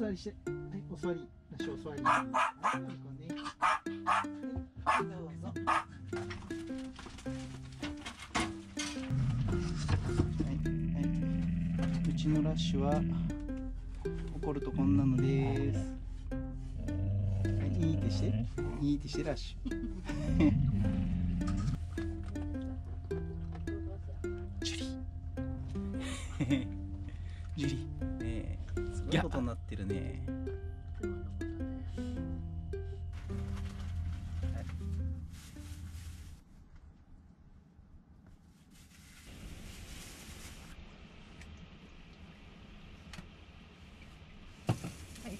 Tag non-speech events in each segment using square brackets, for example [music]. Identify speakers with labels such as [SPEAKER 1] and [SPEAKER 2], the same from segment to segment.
[SPEAKER 1] 座りしてはいお座り。ラッシュお座り。はいこうね。はいどうぞ。はいはい。うちのラッシュは怒るとこんなのです。はい。いいってして。いいってしてラッシュ [laughs]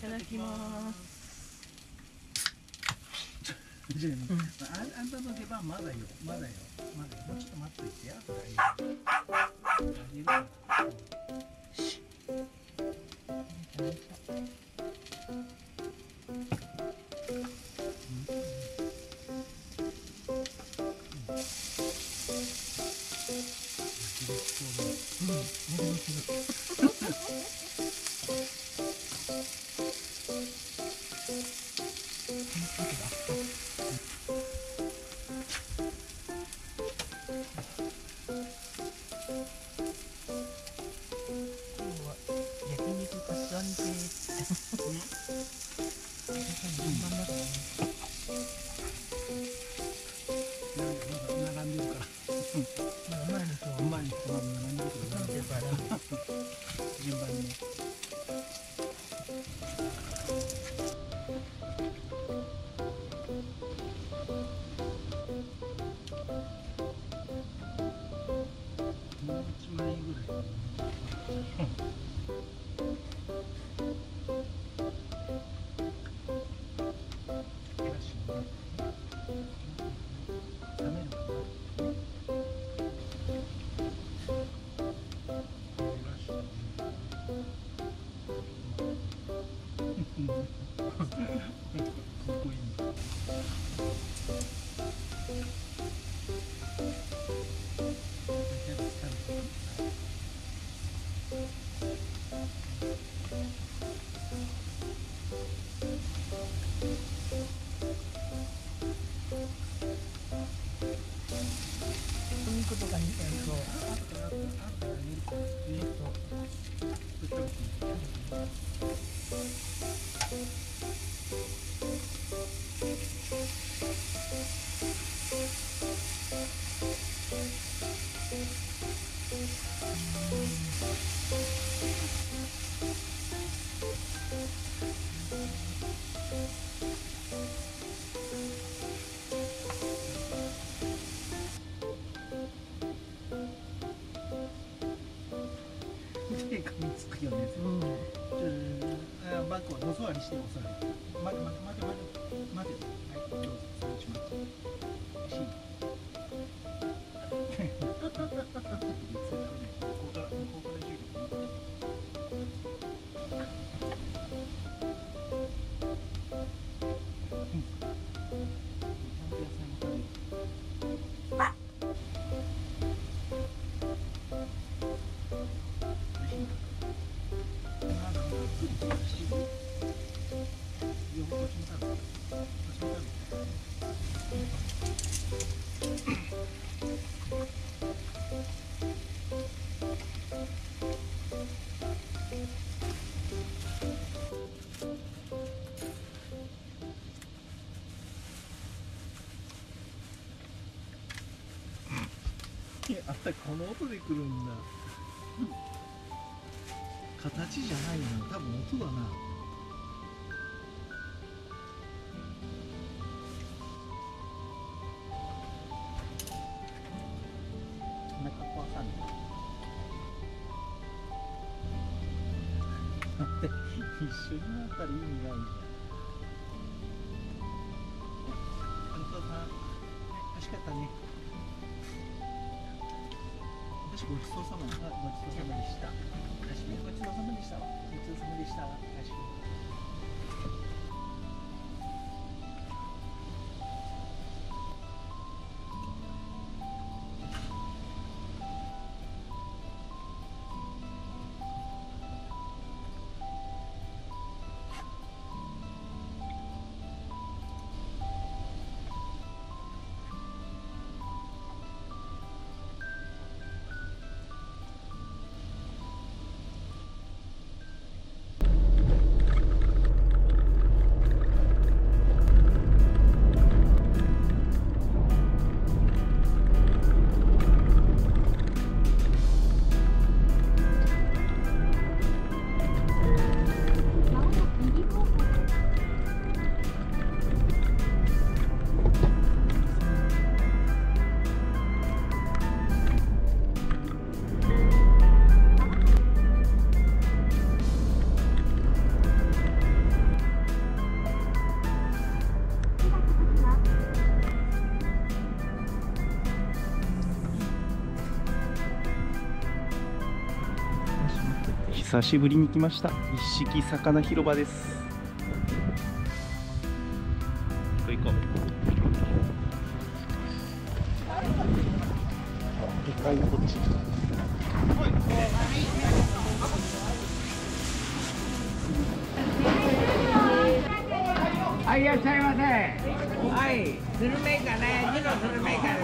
[SPEAKER 2] ただきます。
[SPEAKER 1] ジュリーああんたの出番まだよ。まだよ。まだよ。もうちょっと待っといてや手噛みつくよね。
[SPEAKER 2] うん。
[SPEAKER 1] バッグはお座りしてお座り待て待て待て待て待て。はいどうぞそれしますしこあったこの音で来るんだ。形じゃないな。多分音だな。お腹壊さんで。だって。一緒になったら意味ないじゃん。本当さん。美味しかったね。私ごちそうさまあごちそうさまでした。私もごちそうさまでした。ごちそうさまでした。久しぶりに来ました。一式魚広場です。行こう。行こうでかいこっち。
[SPEAKER 3] はい、いらっしゃいませ。はい、スルメイカね、二のスルメイカ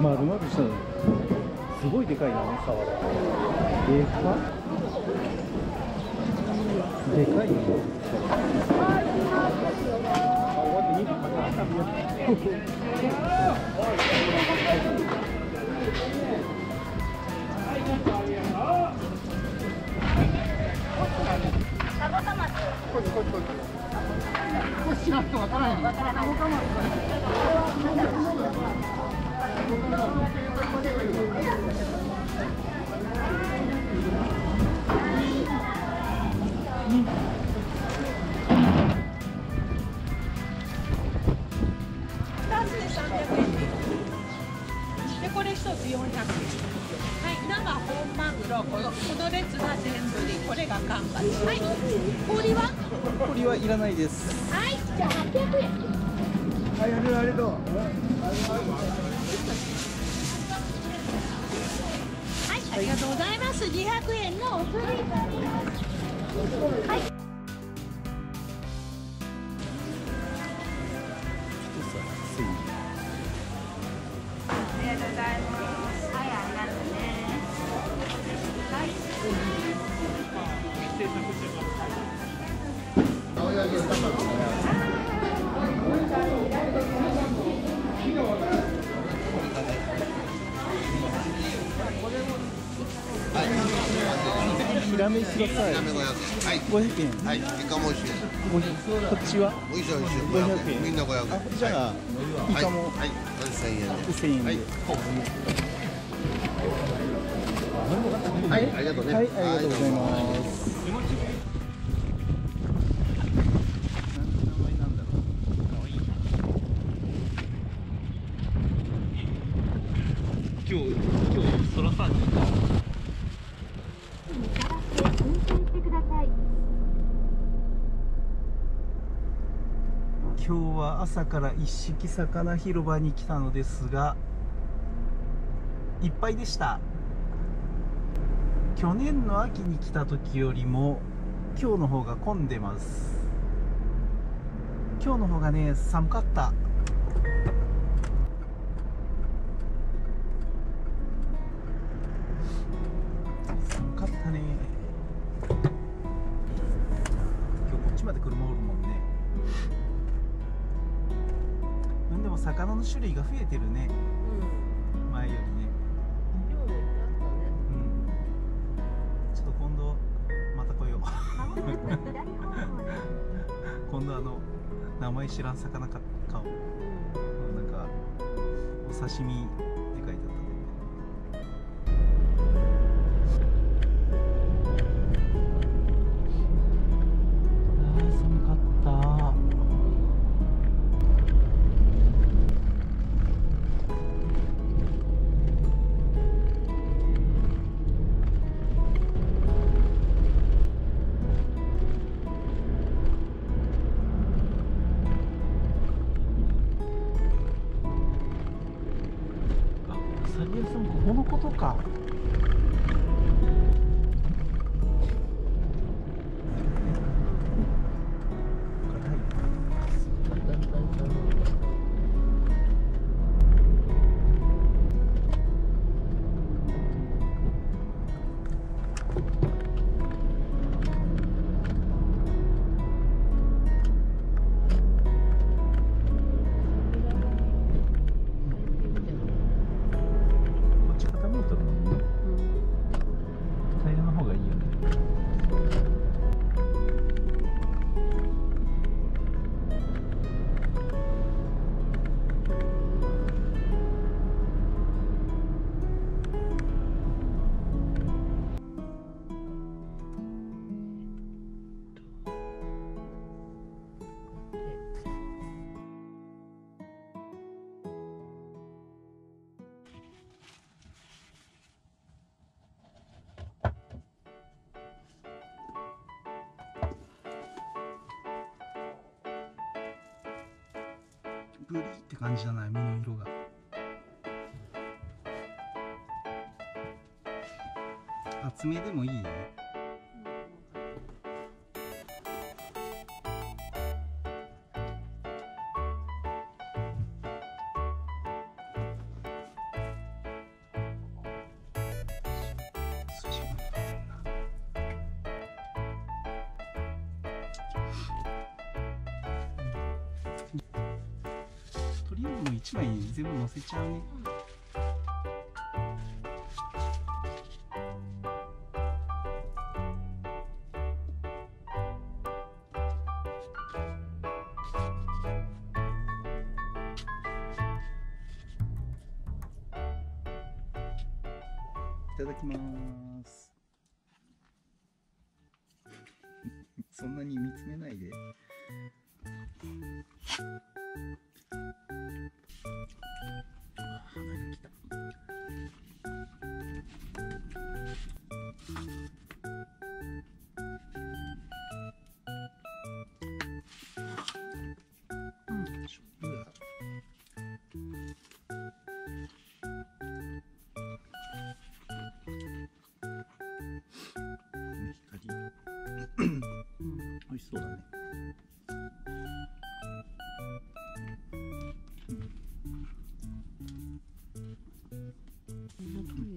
[SPEAKER 4] ま
[SPEAKER 1] るまるしたのすごいでかいなね、サワラ。でかでかいね
[SPEAKER 5] 2つで300円でこれ1つ400円はいはい。氷は
[SPEAKER 1] これはい。らないです。
[SPEAKER 4] はい、じゃあ800円。ありがとうございます。200円のお釣りになります。はい。
[SPEAKER 1] ください。
[SPEAKER 6] はい、
[SPEAKER 1] 500円。
[SPEAKER 6] はい、イカも美味しい。
[SPEAKER 1] 500こっちは？
[SPEAKER 6] 美味しい美味しい。
[SPEAKER 1] 500円。
[SPEAKER 6] みんな500円。
[SPEAKER 1] あじゃあ、イカも。
[SPEAKER 6] はい、はい、1000円で。
[SPEAKER 1] 1000円で。
[SPEAKER 6] はい。はい、ありがとうね。
[SPEAKER 1] はい、ありがとうございます。今日、今日、空さんに。
[SPEAKER 4] 運転してください。
[SPEAKER 1] 今日朝から一式魚広場に来たのですがいっぱいでした。去年の秋に来た時よりも今日の方が混んでます。今日の方がね寒かった。種類が増えてるね。前よりね。うん。ちょっと今度また来よう。今度あの名前知らん魚か買おう、なんかお刺身こブリって感じじゃない身の色が。厚めでもいいね。せちゃうねいただきます。そんなに見つめないで。う